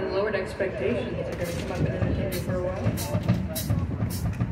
and lowered expectations are going to come up and entertain you for a while.